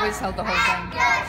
会受到好感。